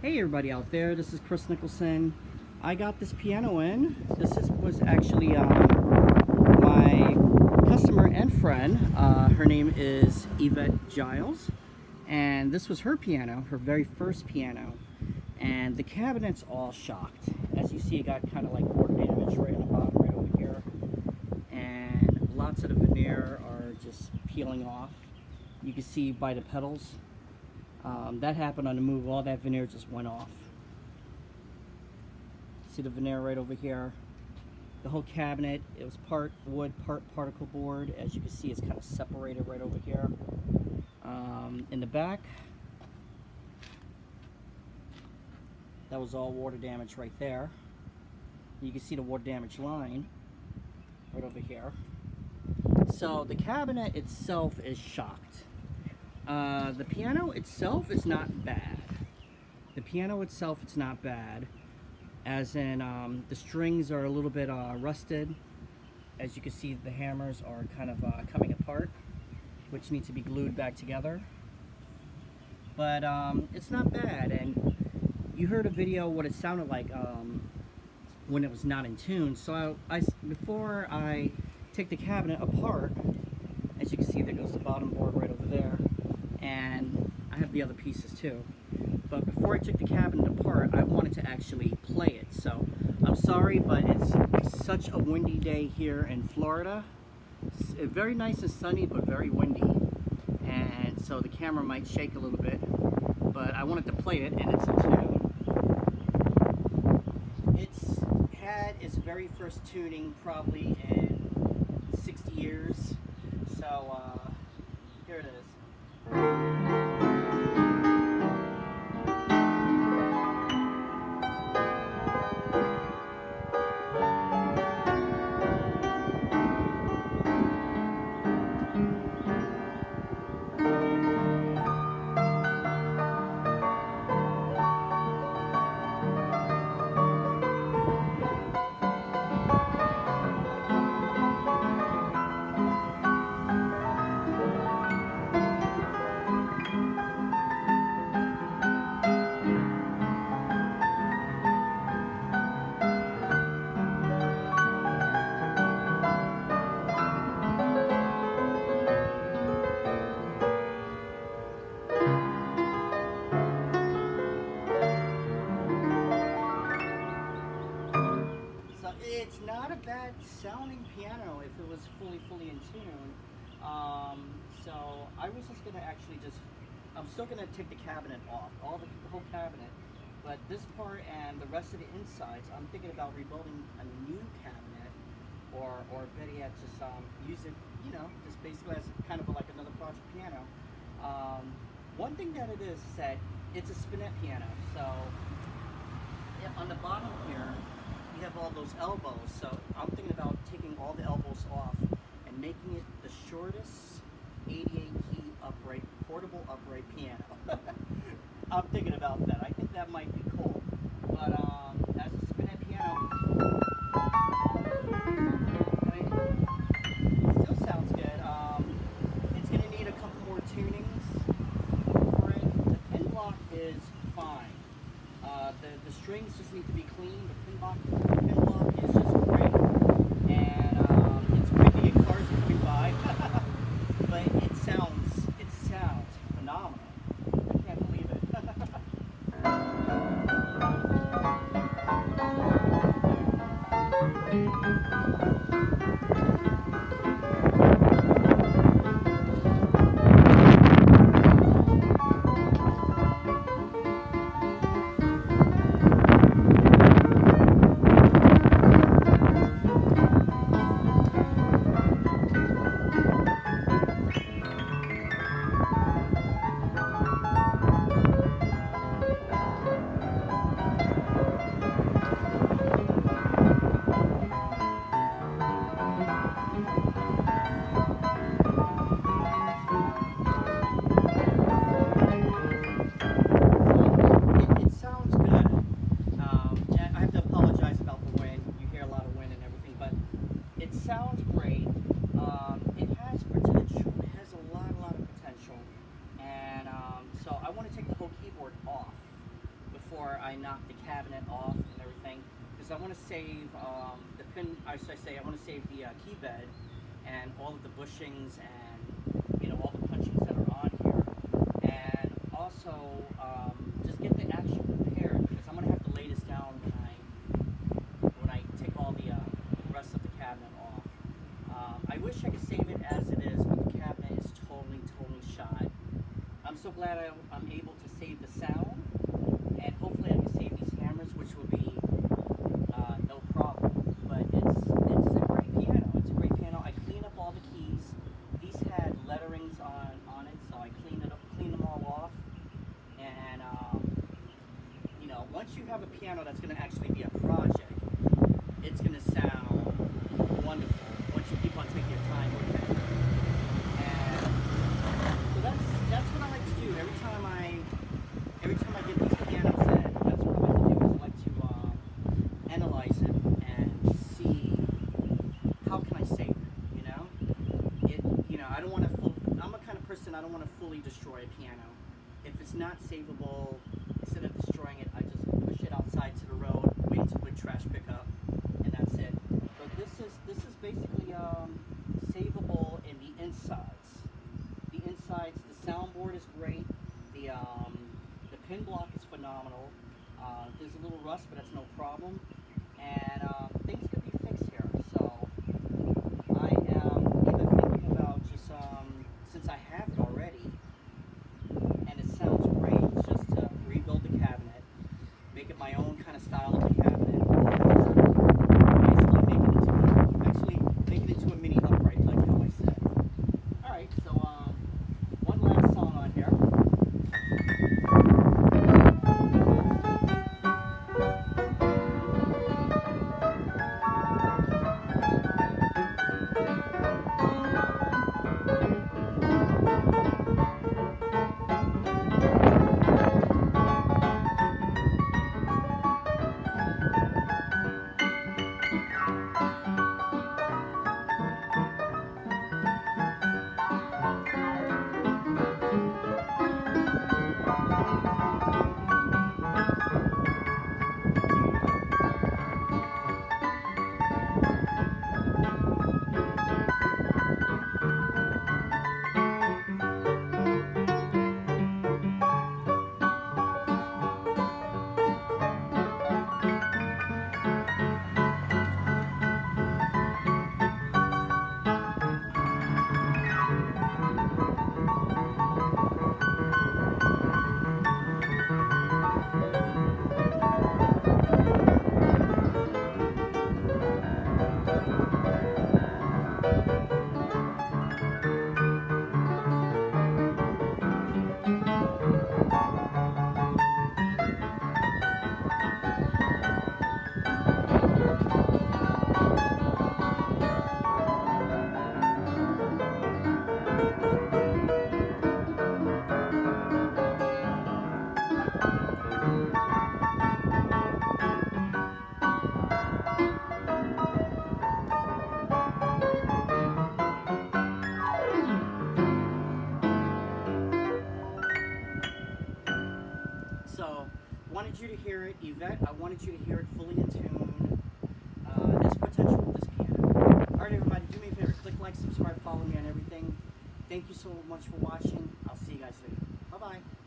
Hey everybody out there, this is Kris Nicholson. I got this piano in. This is, was actually um, my customer and friend. Uh, her name is Yvette Giles. And this was her piano, her very first piano. And the cabinet's all shocked. As you see, it got kind of like water damage right on the bottom right over here. And lots of the veneer are just peeling off. You can see by the pedals um, that happened on the move. All that veneer just went off. See the veneer right over here. The whole cabinet, it was part wood, part particle board. As you can see, it's kind of separated right over here. Um, in the back, that was all water damage right there. You can see the water damage line right over here. So the cabinet itself is shocked. Uh, the piano itself is not bad. The piano itself, it's not bad. As in, um, the strings are a little bit uh, rusted. As you can see, the hammers are kind of uh, coming apart, which need to be glued back together. But um, it's not bad, and you heard a video what it sounded like um, when it was not in tune. So I, I, before I take the cabinet apart, as you can see, there goes the bottom board right over there and I have the other pieces too. But before I took the cabinet apart, I wanted to actually play it. So I'm sorry, but it's such a windy day here in Florida. It's very nice and sunny, but very windy. And so the camera might shake a little bit, but I wanted to play it and it's a tune. It's had its very first tuning probably in 60 years. So uh, here it is. It's not a bad sounding piano if it was fully, fully in tune. Um, so I was just gonna actually just, I'm still gonna take the cabinet off, all the, the whole cabinet, but this part and the rest of the insides, I'm thinking about rebuilding a new cabinet, or or better yet, just um, use it, you know, just basically as kind of like another project piano. Um, one thing that it is is that it's a spinet piano, so on the bottom here, you have all those elbows. So I'm thinking about taking all the elbows off and making it the shortest 88 key upright, portable upright piano. I'm thinking about that. I think that might be cool. But um, as a spinet piano, I mean, it still sounds good. Um, it's gonna need a couple more tunings. The pin block is fine. Uh, the, the strings just need to be clean. The pin block sounds great. Um, it has potential. It has a lot, a lot of potential. And um, so I want to take the whole keyboard off before I knock the cabinet off and everything because I want to save um, the pin, I should say, I want to save the uh, key bed and all of the bushings and, you know, all the punchings that are on here. And also, um, just get the actual as it is, but the cabinet is totally totally shot. I'm so glad I, I'm able to save the sound, and hopefully I can save these hammers, which will be uh, no problem. But it's it's a great piano. It's a great piano. I clean up all the keys. These had letterings on on it, so I clean it up, clean them all off. And um, you know, once you have a piano that's going to actually be a project, it's going to sound wonderful. Once you keep on taking your time with it. And so that's that's what I like to do every time I every time I get these pianos in. That's what I like to do is I like to um, analyze it and see how can I save it. You know, it you know I don't want to. Full, I'm a kind of person I don't want to fully destroy a piano. If it's not savable, instead of destroying it, I just push it outside to the road, wait until the trash pickup, and that's it. But this is this is basically um, savable in the insides. The insides, the soundboard is great. The um, the pin block is phenomenal. Uh, there's a little rust, but that's no problem. And um, things could be fixed here. So I am either thinking about just um, since I have it already, and it sounds great, just to rebuild the cabinet, make it my own kind of style of the cabinet. Wanted you to hear it, Yvette. I wanted you to hear it fully in tune. Uh, there's potential with this piano. All right, everybody, do me a favor. Click like, subscribe, follow me on everything. Thank you so much for watching. I'll see you guys later. Bye-bye.